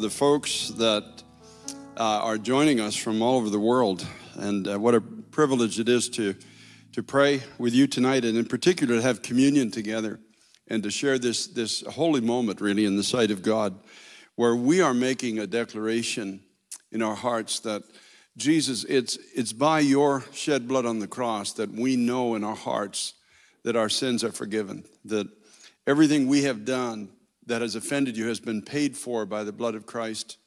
the folks that uh, are joining us from all over the world, and uh, what a privilege it is to, to pray with you tonight, and in particular to have communion together and to share this, this holy moment, really, in the sight of God, where we are making a declaration in our hearts that Jesus, it's, it's by your shed blood on the cross that we know in our hearts that our sins are forgiven, that everything we have done that has offended you has been paid for by the blood of Christ.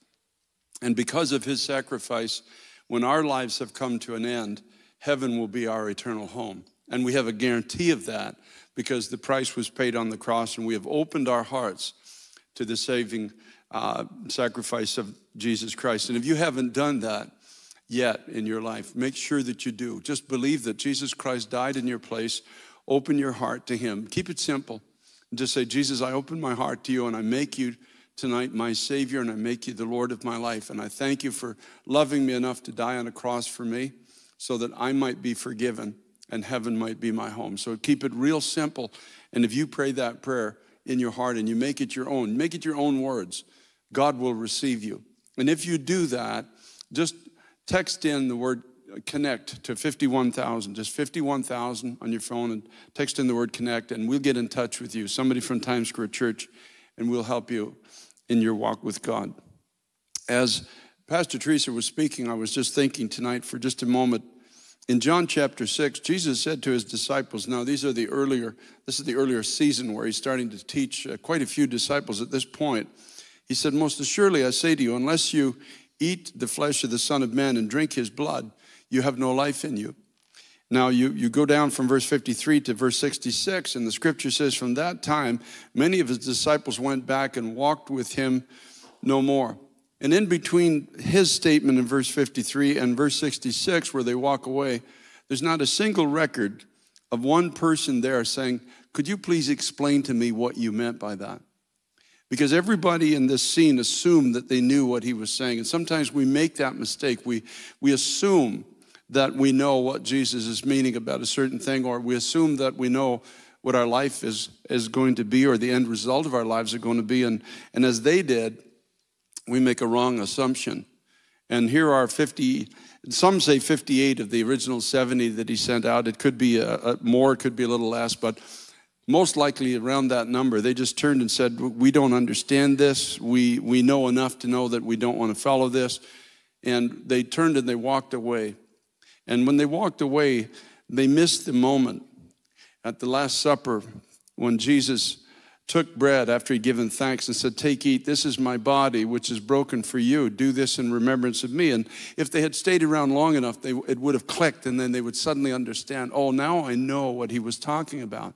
And because of his sacrifice, when our lives have come to an end, heaven will be our eternal home. And we have a guarantee of that because the price was paid on the cross and we have opened our hearts to the saving uh, sacrifice of Jesus Christ. And if you haven't done that yet in your life, make sure that you do. Just believe that Jesus Christ died in your place. Open your heart to him. Keep it simple. And just say, Jesus, I open my heart to you and I make you tonight my Savior and I make you the Lord of my life. And I thank you for loving me enough to die on a cross for me so that I might be forgiven and heaven might be my home. So keep it real simple. And if you pray that prayer in your heart and you make it your own, make it your own words, God will receive you. And if you do that, just text in the word connect to 51,000, just 51,000 on your phone and text in the word connect and we'll get in touch with you, somebody from Times Square Church, and we'll help you in your walk with God. As Pastor Teresa was speaking, I was just thinking tonight for just a moment. In John chapter 6, Jesus said to his disciples, now these are the earlier, this is the earlier season where he's starting to teach uh, quite a few disciples at this point. He said, Most assuredly I say to you, unless you eat the flesh of the Son of Man and drink his blood, you have no life in you. Now, you, you go down from verse 53 to verse 66, and the scripture says, From that time, many of his disciples went back and walked with him no more. And in between his statement in verse 53 and verse 66, where they walk away, there's not a single record of one person there saying, Could you please explain to me what you meant by that? Because everybody in this scene assumed that they knew what he was saying. And sometimes we make that mistake. We, we assume that we know what Jesus is meaning about a certain thing, or we assume that we know what our life is, is going to be, or the end result of our lives are going to be. And, and as they did, we make a wrong assumption. And here are 50, some say 58 of the original 70 that he sent out. It could be a, a more, it could be a little less, but most likely around that number. They just turned and said, We don't understand this. We, we know enough to know that we don't want to follow this. And they turned and they walked away. And when they walked away, they missed the moment at the Last Supper when Jesus took bread after he'd given thanks and said, Take, eat, this is my body, which is broken for you. Do this in remembrance of me. And if they had stayed around long enough, they, it would have clicked, and then they would suddenly understand, Oh, now I know what he was talking about.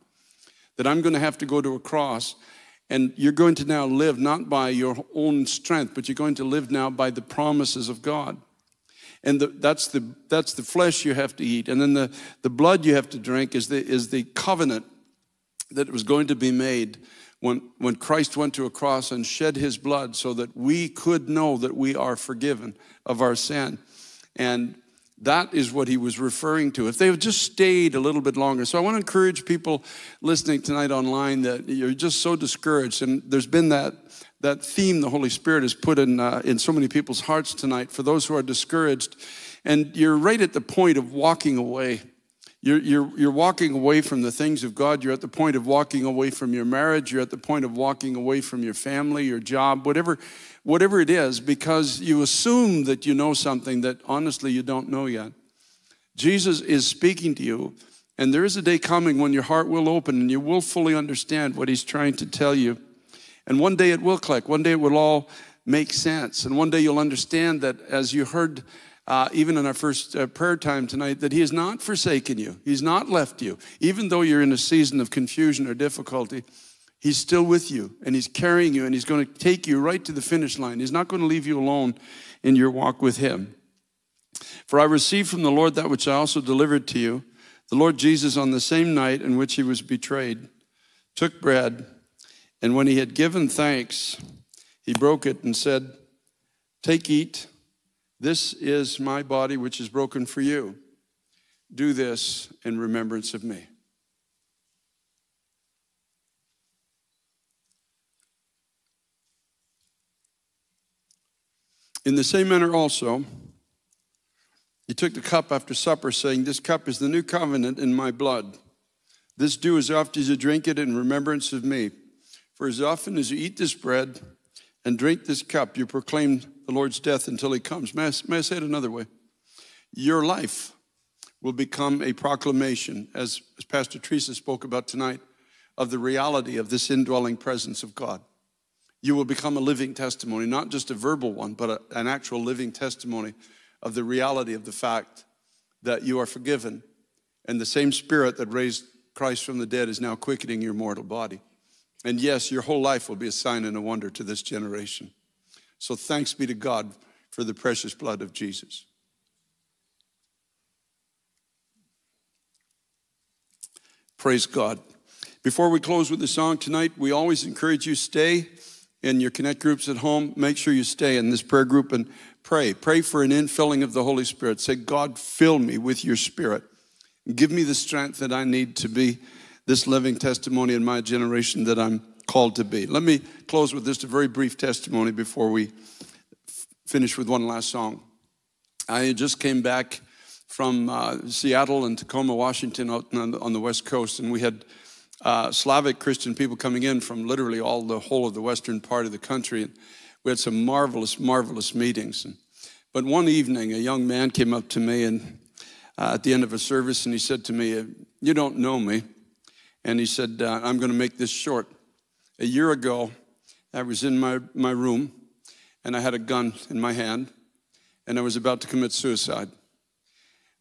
That I'm going to have to go to a cross, and you're going to now live not by your own strength, but you're going to live now by the promises of God and the, that's the that's the flesh you have to eat and then the, the blood you have to drink is the is the covenant that was going to be made when when christ went to a cross and shed his blood so that we could know that we are forgiven of our sin and that is what he was referring to. If they had just stayed a little bit longer. So I want to encourage people listening tonight online that you're just so discouraged. And there's been that that theme the Holy Spirit has put in, uh, in so many people's hearts tonight for those who are discouraged. And you're right at the point of walking away. You're, you're, you're walking away from the things of God. You're at the point of walking away from your marriage. You're at the point of walking away from your family, your job, whatever, whatever it is, because you assume that you know something that honestly you don't know yet. Jesus is speaking to you, and there is a day coming when your heart will open and you will fully understand what he's trying to tell you. And one day it will click. One day it will all make sense. And one day you'll understand that, as you heard uh, even in our first uh, prayer time tonight, that He has not forsaken you. He's not left you. Even though you're in a season of confusion or difficulty, He's still with you and He's carrying you and He's going to take you right to the finish line. He's not going to leave you alone in your walk with Him. For I received from the Lord that which I also delivered to you. The Lord Jesus, on the same night in which He was betrayed, took bread. And when he had given thanks, he broke it and said, Take, eat. This is my body, which is broken for you. Do this in remembrance of me. In the same manner also, he took the cup after supper, saying, This cup is the new covenant in my blood. This do as often as you drink it in remembrance of me. For as often as you eat this bread and drink this cup, you proclaim the Lord's death until he comes. May I, may I say it another way? Your life will become a proclamation, as, as Pastor Teresa spoke about tonight, of the reality of this indwelling presence of God. You will become a living testimony, not just a verbal one, but a, an actual living testimony of the reality of the fact that you are forgiven and the same spirit that raised Christ from the dead is now quickening your mortal body. And yes, your whole life will be a sign and a wonder to this generation. So thanks be to God for the precious blood of Jesus. Praise God. Before we close with the song tonight, we always encourage you stay in your connect groups at home. Make sure you stay in this prayer group and pray. Pray for an infilling of the Holy Spirit. Say, God, fill me with your spirit. Give me the strength that I need to be this living testimony in my generation that I'm called to be. Let me close with just a very brief testimony before we finish with one last song. I just came back from uh, Seattle and Tacoma, Washington, out on the, on the West Coast, and we had uh, Slavic Christian people coming in from literally all the whole of the western part of the country. And we had some marvelous, marvelous meetings. And, but one evening, a young man came up to me and uh, at the end of a service, and he said to me, "You don't know me," and he said, uh, "I'm going to make this short." A year ago, I was in my, my room, and I had a gun in my hand, and I was about to commit suicide.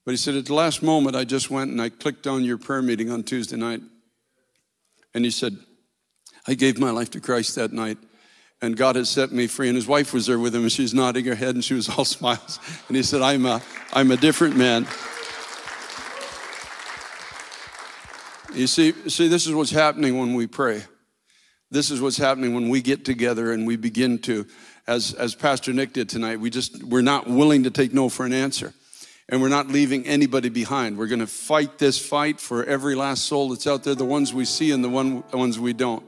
But he said, at the last moment, I just went and I clicked on your prayer meeting on Tuesday night. And he said, I gave my life to Christ that night, and God has set me free. And his wife was there with him, and she's nodding her head, and she was all smiles. And he said, I'm a, I'm a different man. You see, see, this is what's happening when we pray. This is what's happening when we get together and we begin to, as, as Pastor Nick did tonight, we just, we're not willing to take no for an answer and we're not leaving anybody behind. We're going to fight this fight for every last soul that's out there, the ones we see and the one, ones we don't.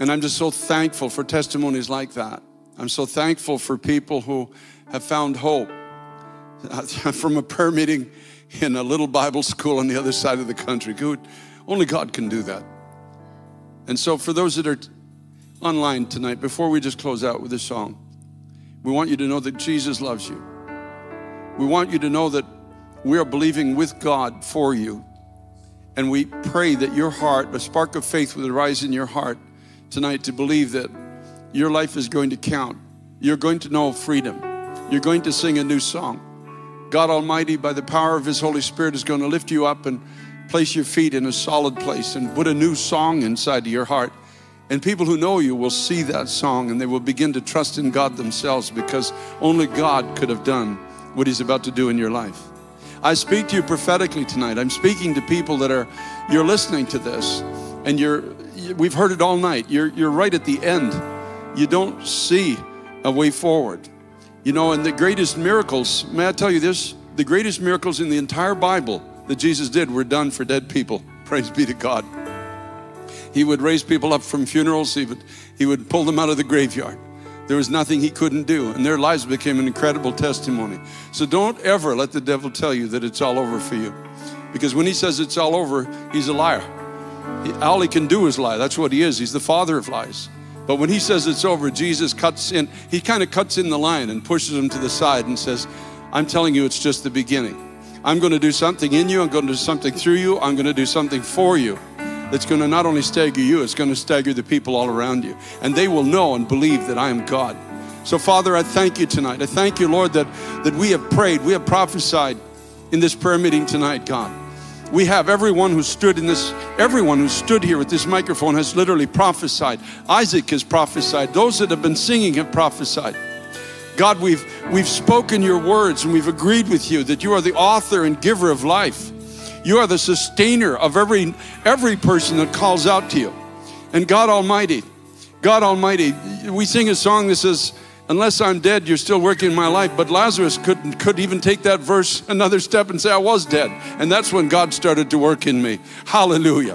And I'm just so thankful for testimonies like that. I'm so thankful for people who have found hope from a prayer meeting in a little Bible school on the other side of the country. Only God can do that. And so, for those that are online tonight, before we just close out with this song, we want you to know that Jesus loves you. We want you to know that we are believing with God for you. And we pray that your heart, a spark of faith would arise in your heart tonight to believe that your life is going to count. You're going to know freedom. You're going to sing a new song. God Almighty, by the power of His Holy Spirit, is going to lift you up and place your feet in a solid place and put a new song inside of your heart. And people who know you will see that song and they will begin to trust in God themselves because only God could have done what He's about to do in your life. I speak to you prophetically tonight. I'm speaking to people that are, you're listening to this and you're, we've heard it all night. You're, you're right at the end. You don't see a way forward. You know, and the greatest miracles, may I tell you this? The greatest miracles in the entire Bible that Jesus did were done for dead people. Praise be to God. He would raise people up from funerals, he would, he would pull them out of the graveyard. There was nothing he couldn't do, and their lives became an incredible testimony. So don't ever let the devil tell you that it's all over for you. Because when he says it's all over, he's a liar. All he can do is lie. That's what he is. He's the father of lies. But when he says it's over, Jesus cuts in, he kind of cuts in the line and pushes him to the side and says, I'm telling you, it's just the beginning. I'm going to do something in you, I'm going to do something through you, I'm going to do something for you that's going to not only stagger you, it's going to stagger the people all around you. And they will know and believe that I am God. So, Father, I thank you tonight. I thank you, Lord, that, that we have prayed, we have prophesied in this prayer meeting tonight, God. We have everyone who stood in this, everyone who stood here with this microphone has literally prophesied. Isaac has prophesied. Those that have been singing have prophesied. God, we've, we've spoken your words and we've agreed with you that you are the author and giver of life. You are the sustainer of every, every person that calls out to you. And God Almighty, God Almighty, we sing a song that says, Unless I'm dead, you're still working in my life. But Lazarus couldn't could even take that verse another step and say, I was dead. And that's when God started to work in me. Hallelujah.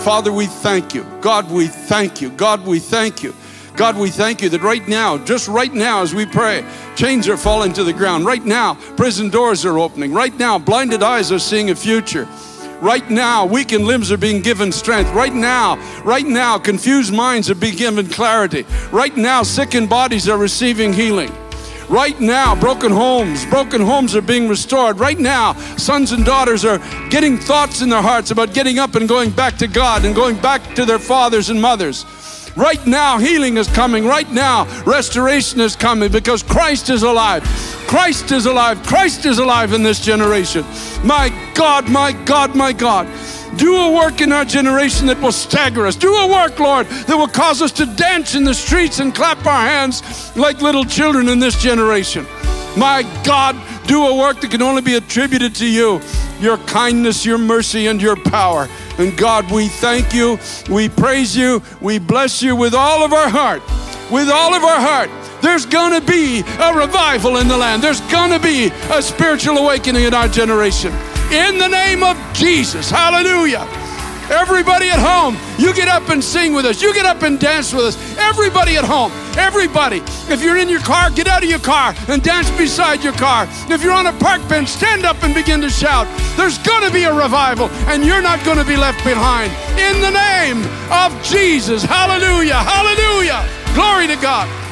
Father, we thank you. God, we thank you. God, we thank you. God, we thank you that right now, just right now as we pray, chains are falling to the ground. Right now, prison doors are opening. Right now, blinded eyes are seeing a future. Right now, weakened limbs are being given strength. Right now, right now, confused minds are being given clarity. Right now, sickened bodies are receiving healing. Right now, broken homes, broken homes are being restored. Right now, sons and daughters are getting thoughts in their hearts about getting up and going back to God and going back to their fathers and mothers. Right now, healing is coming. Right now, restoration is coming because Christ is alive. Christ is alive. Christ is alive in this generation. My God, my God, my God. Do a work in our generation that will stagger us. Do a work, Lord, that will cause us to dance in the streets and clap our hands like little children in this generation. My God, do a work that can only be attributed to you your kindness, your mercy, and your power. And God, we thank you, we praise you, we bless you with all of our heart. With all of our heart. There's gonna be a revival in the land. There's gonna be a spiritual awakening in our generation. In the name of Jesus. Hallelujah. Everybody at home, you get up and sing with us. You get up and dance with us. Everybody at home, everybody. If you're in your car, get out of your car and dance beside your car. If you're on a park bench, stand up and begin to shout. There's going to be a revival, and you're not going to be left behind. In the name of Jesus. Hallelujah. Hallelujah. Glory to God.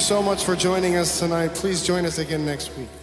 You so much for joining us tonight. Please join us again next week.